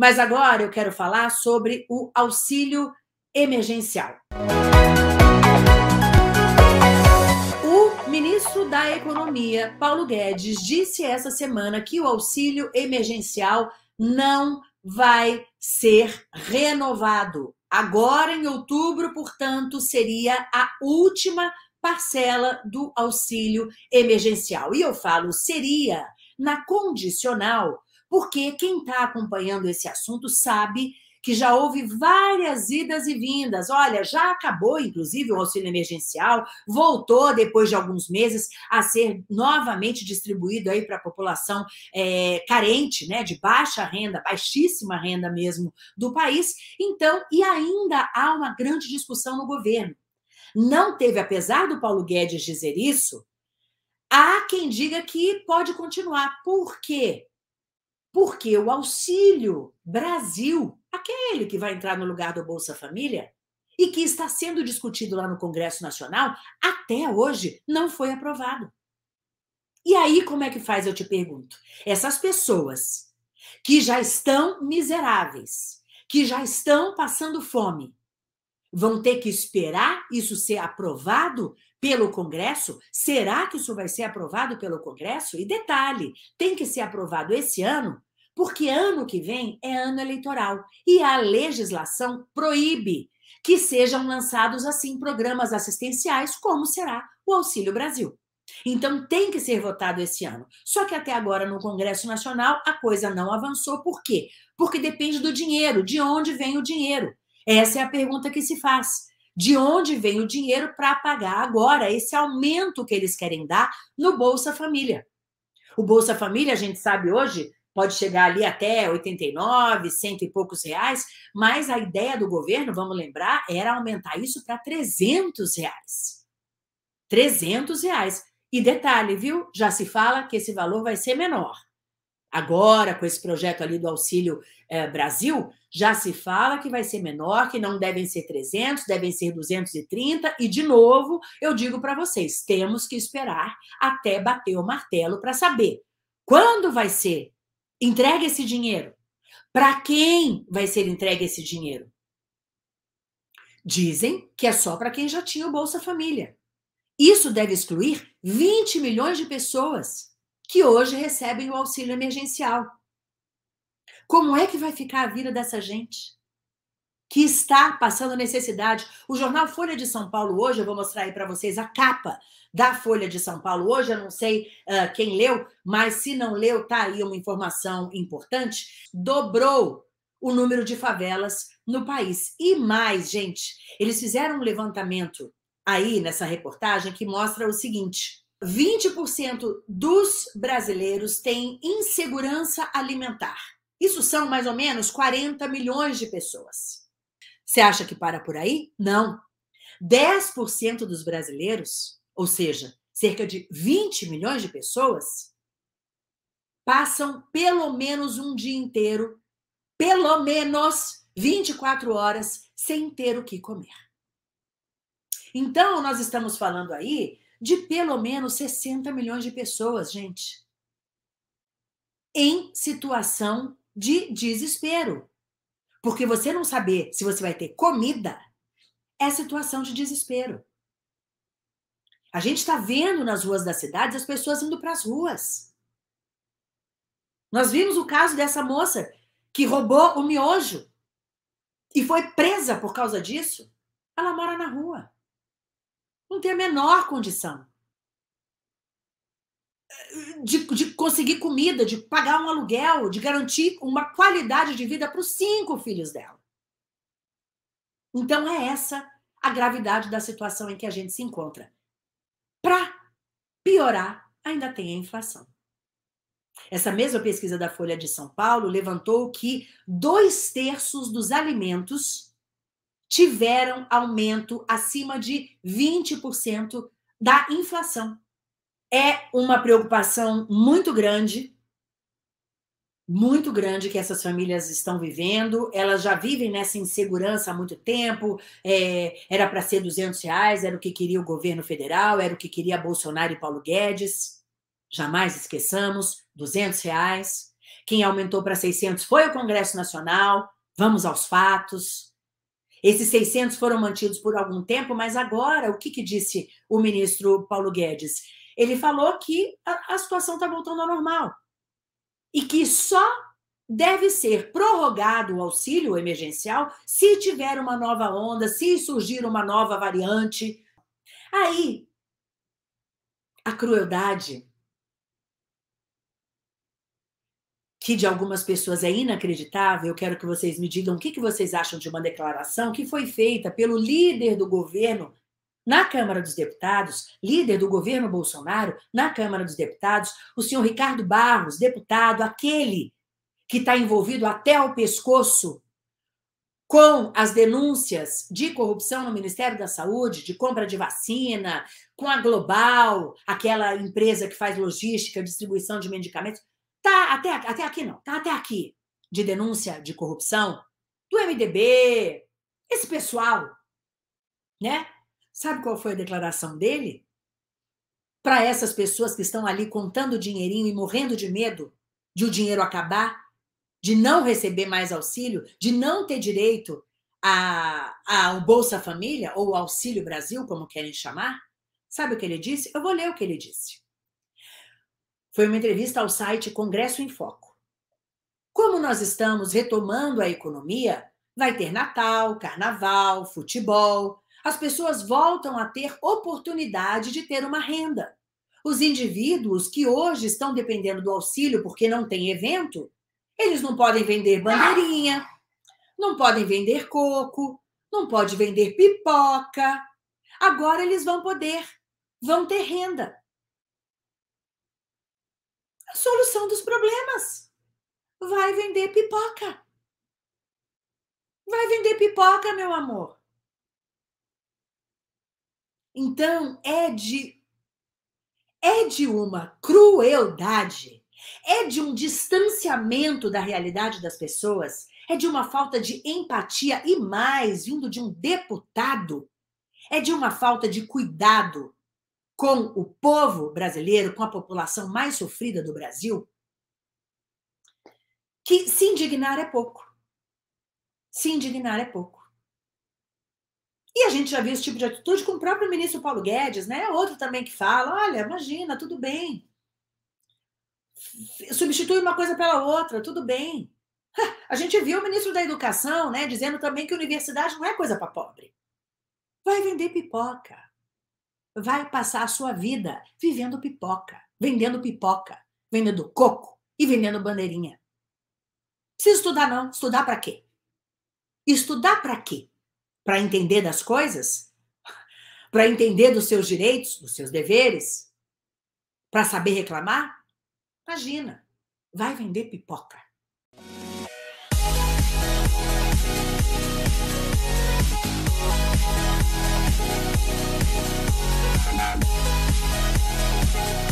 Mas agora eu quero falar sobre o auxílio emergencial. O ministro da Economia, Paulo Guedes, disse essa semana que o auxílio emergencial não vai ser renovado. Agora, em outubro, portanto, seria a última parcela do auxílio emergencial. E eu falo seria na condicional, porque quem está acompanhando esse assunto sabe que já houve várias idas e vindas. Olha, já acabou, inclusive, o auxílio emergencial, voltou depois de alguns meses a ser novamente distribuído aí para a população é, carente, né, de baixa renda, baixíssima renda mesmo do país. Então, e ainda há uma grande discussão no governo. Não teve, apesar do Paulo Guedes dizer isso, há quem diga que pode continuar. Por quê? Porque o Auxílio Brasil, aquele que vai entrar no lugar do Bolsa Família, e que está sendo discutido lá no Congresso Nacional, até hoje não foi aprovado. E aí, como é que faz, eu te pergunto? Essas pessoas que já estão miseráveis, que já estão passando fome, vão ter que esperar isso ser aprovado pelo Congresso? Será que isso vai ser aprovado pelo Congresso? E detalhe, tem que ser aprovado esse ano, porque ano que vem é ano eleitoral e a legislação proíbe que sejam lançados assim programas assistenciais, como será o Auxílio Brasil. Então tem que ser votado esse ano. Só que até agora no Congresso Nacional a coisa não avançou. Por quê? Porque depende do dinheiro, de onde vem o dinheiro. Essa é a pergunta que se faz. De onde vem o dinheiro para pagar agora esse aumento que eles querem dar no Bolsa Família? O Bolsa Família, a gente sabe hoje, pode chegar ali até 89, cento e poucos reais, mas a ideia do governo, vamos lembrar, era aumentar isso para 300 reais. 300 reais. E detalhe, viu? Já se fala que esse valor vai ser menor. Agora, com esse projeto ali do Auxílio eh, Brasil, já se fala que vai ser menor, que não devem ser 300, devem ser 230. E, de novo, eu digo para vocês: temos que esperar até bater o martelo para saber quando vai ser entregue esse dinheiro. Para quem vai ser entregue esse dinheiro? Dizem que é só para quem já tinha o Bolsa Família. Isso deve excluir 20 milhões de pessoas que hoje recebem o auxílio emergencial. Como é que vai ficar a vida dessa gente? Que está passando necessidade. O jornal Folha de São Paulo hoje, eu vou mostrar aí para vocês a capa da Folha de São Paulo hoje. Eu não sei uh, quem leu, mas se não leu, tá aí uma informação importante. Dobrou o número de favelas no país. E mais, gente, eles fizeram um levantamento aí nessa reportagem que mostra o seguinte: 20% dos brasileiros têm insegurança alimentar. Isso são mais ou menos 40 milhões de pessoas. Você acha que para por aí? Não. 10% dos brasileiros, ou seja, cerca de 20 milhões de pessoas, passam pelo menos um dia inteiro, pelo menos 24 horas, sem ter o que comer. Então, nós estamos falando aí de pelo menos 60 milhões de pessoas, gente, em situação de desespero. Porque você não saber se você vai ter comida é situação de desespero. A gente está vendo nas ruas das cidades as pessoas indo para as ruas. Nós vimos o caso dessa moça que roubou o miojo e foi presa por causa disso. Ela mora na rua não tem a menor condição de, de conseguir comida, de pagar um aluguel, de garantir uma qualidade de vida para os cinco filhos dela. Então é essa a gravidade da situação em que a gente se encontra. Para piorar, ainda tem a inflação. Essa mesma pesquisa da Folha de São Paulo levantou que dois terços dos alimentos tiveram aumento acima de 20% da inflação. É uma preocupação muito grande, muito grande que essas famílias estão vivendo. Elas já vivem nessa insegurança há muito tempo. É, era para ser 200 reais, era o que queria o governo federal, era o que queria Bolsonaro e Paulo Guedes. Jamais esqueçamos, 200 reais. Quem aumentou para 600 foi o Congresso Nacional. Vamos aos fatos. Esses 600 foram mantidos por algum tempo, mas agora, o que, que disse o ministro Paulo Guedes? Ele falou que a, a situação está voltando ao normal e que só deve ser prorrogado o auxílio emergencial se tiver uma nova onda, se surgir uma nova variante. Aí, a crueldade que de algumas pessoas é inacreditável, eu quero que vocês me digam o que, que vocês acham de uma declaração que foi feita pelo líder do governo na Câmara dos Deputados, líder do governo Bolsonaro na Câmara dos Deputados, o senhor Ricardo Barros, deputado, aquele que está envolvido até o pescoço com as denúncias de corrupção no Ministério da Saúde, de compra de vacina, com a Global, aquela empresa que faz logística, distribuição de medicamentos, tá até, até aqui não, tá até aqui de denúncia de corrupção do MDB, esse pessoal, né? Sabe qual foi a declaração dele? Para essas pessoas que estão ali contando dinheirinho e morrendo de medo de o dinheiro acabar, de não receber mais auxílio, de não ter direito a, ao Bolsa Família ou Auxílio Brasil, como querem chamar, sabe o que ele disse? Eu vou ler o que ele disse. Foi uma entrevista ao site Congresso em Foco. Como nós estamos retomando a economia, vai ter Natal, Carnaval, futebol. As pessoas voltam a ter oportunidade de ter uma renda. Os indivíduos que hoje estão dependendo do auxílio porque não tem evento, eles não podem vender bandeirinha, não podem vender coco, não pode vender pipoca. Agora eles vão poder, vão ter renda. A solução dos problemas. Vai vender pipoca. Vai vender pipoca, meu amor. Então é de é de uma crueldade é de um distanciamento da realidade das pessoas, é de uma falta de empatia e mais, vindo de um deputado, é de uma falta de cuidado com o povo brasileiro, com a população mais sofrida do Brasil, que se indignar é pouco. Se indignar é pouco. E a gente já viu esse tipo de atitude com o próprio ministro Paulo Guedes, né? Outro também que fala: olha, imagina, tudo bem substitui uma coisa pela outra, tudo bem. A gente viu o ministro da Educação né, dizendo também que universidade não é coisa para pobre. Vai vender pipoca. Vai passar a sua vida vivendo pipoca, vendendo pipoca, vendendo coco e vendendo bandeirinha. Precisa estudar, não. Estudar para quê? Estudar para quê? Para entender das coisas? Para entender dos seus direitos, dos seus deveres? Para saber reclamar? Imagina, vai vender pipoca. We'll